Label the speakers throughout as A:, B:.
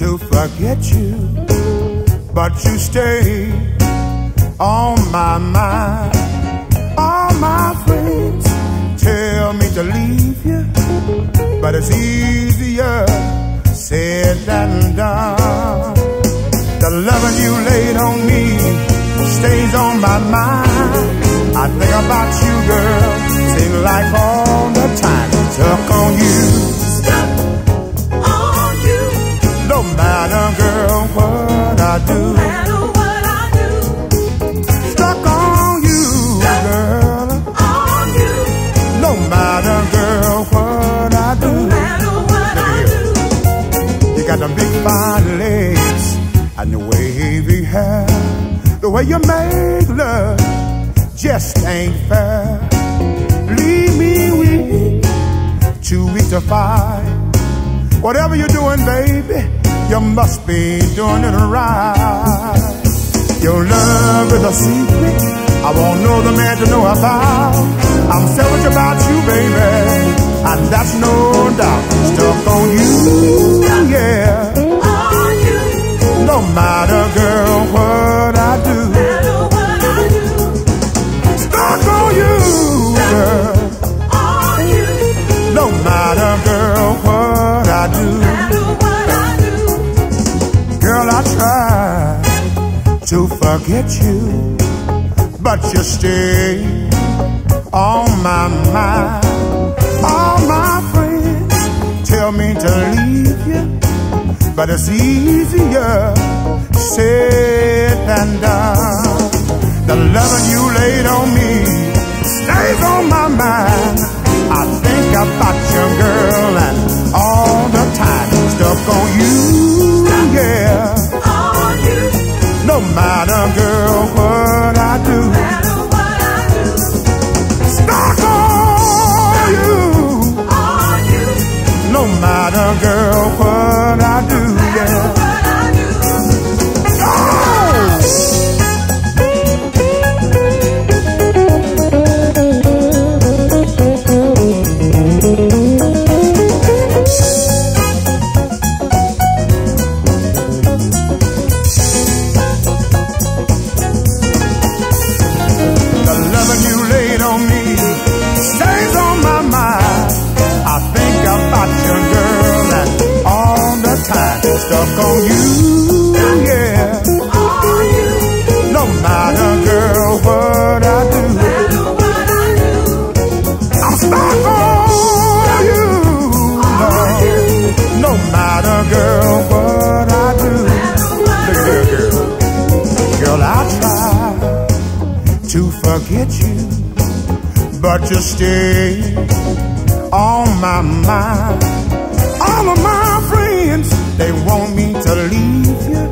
A: to forget you, but you stay on my mind, on my to leave you, but it's easier said than done. The loving you laid on me stays on my mind. I think about you, girl, seems like all the time. Stuck on you. The way you make love just ain't fair. Leave me weak, too weak to fight. Whatever you're doing, baby, you must be doing it right. Your love is a secret I won't know the man to know about. I'm forget you, but you stay on my mind. All my friends tell me to leave you, but it's easier said stuck on you, yeah. No matter, girl, what I do, I'm stuck on you. No, no matter, girl, what I do. Look at her, girl. Girl, I try to forget you, but you stay on my mind. They want me to leave you,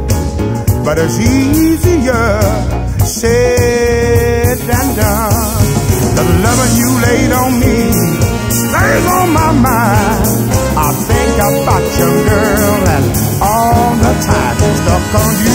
A: but it's easier said than done. The loving you laid on me stays on my mind. I think about your girl and all the time stuck on you.